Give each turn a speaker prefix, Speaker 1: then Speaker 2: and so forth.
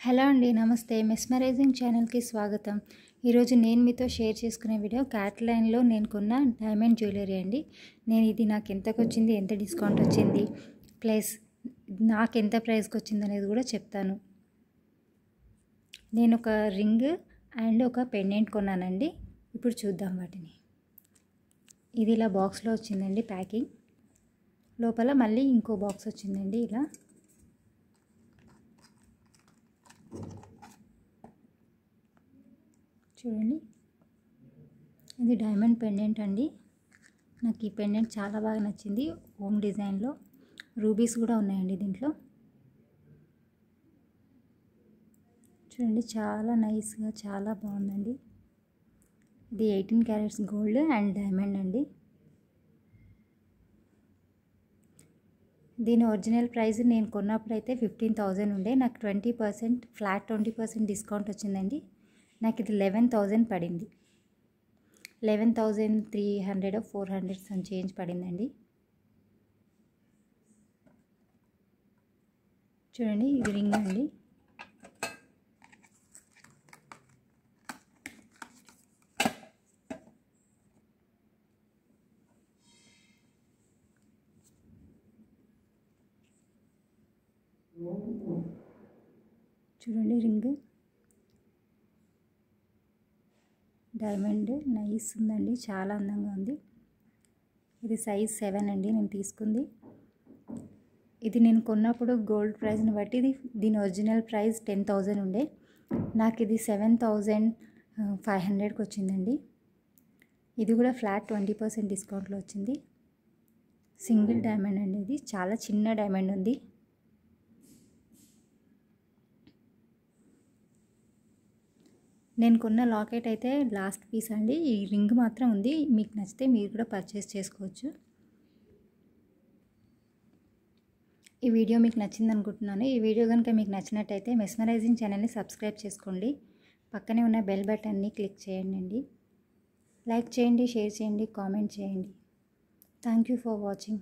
Speaker 1: Hello అండి నమస్తే. Mesmerising ఛానల్కి స్వాగతం. ఈరోజు నేను మీతో షేర్ చేసుకునే వీడియో క్యాట్లైన్లో నేను కొన్న డైమండ్ జ్యువెలరీ అండి. నేను ఇది నాకు ఎంతకు వచ్చింది ఎంత డిస్కౌంట్ వచ్చింది ప్లస్ నాకు ఎంత ప్రైస్కి వచ్చింది అనేది కూడా చెప్తాను. నేను ఒక రింగ్ అండ్ ఒక పెండెంట్ కొన్నానండి. ఇప్పుడు చూద్దాం వాటిని. ఇది ఇలా బాక్స్లో వచ్చిందండి ప్యాకింగ్. లోపల మళ్ళీ ఇంకో బాక్స్ వచ్చిందండి ఇలా. చూడండి. ఇది డైమండ్ పెండెంట్ అండి. నాకు ఈ పెండెంట్ చాలా బాగా నచ్చింది. హోమ్ డిజైన్లో రూబీస్ కూడా ఉన్నాయండి దీంట్లో. చూడండి చాలా నైస్గా చాలా బాగుందండి. ఇది eighteen carats gold and diamond అండి. దీని ఒరిజినల్ ప్రైస్ నేను కొన్నప్పుడు అయితే ఫిఫ్టీన్ థౌజండ్ ఉండే. నాకు twenty percent flat twenty percent discount వచ్చిందండి. నాకు ఇది లెవెన్ థౌజండ్ పడింది. Eleven thousand three hundred four hundred some change పడిందండి. చూడండి ఇది రింగ్ అండి. చూడండి రింగ్ డైమండ్ నైస్ ఉందండి చాలా అందంగా ఉంది. ఇది సైజ్ సెవెన్ అండి నేను తీసుకుంది. ఇది నేను కొన్నప్పుడు గోల్డ్ ప్రైస్ని బట్టి ఇది దీని ఒరిజినల్ ప్రైస్ టెన్ థౌజండ్ ఉండే. నాకు ఇది సెవెన్ థౌజండ్ ఫైవ్ హండ్రెడ్కి వచ్చిందండి. ఇది కూడా ఫ్లాట్ ట్వంటీ పర్సెంట్ డిస్కౌంట్లో వచ్చింది. సింగిల్ డైమండ్ అండి ఇది చాలా చిన్న డైమండ్ ఉంది. నేను కొన్న లాకెట్ అయితే లాస్ట్ పీస్ అండి. ఈ రింగ్ మాత్రం ఉంది. మీకు నచ్చితే మీరు కూడా పర్చేస్ చేసుకోవచ్చు. ఈ వీడియో మీకు నచ్చింది అనుకుంటున్నాను. ఈ వీడియో కనుక మీకు నచ్చినట్టయితే మెస్మరైజింగ్ ఛానల్ని సబ్స్క్రైబ్ చేసుకోండి. పక్కనే ఉన్న బెల్ బటన్ని క్లిక్ చేయండి లైక్ చేయండి షేర్ చేయండి కామెంట్ చేయండి. Thank you for watching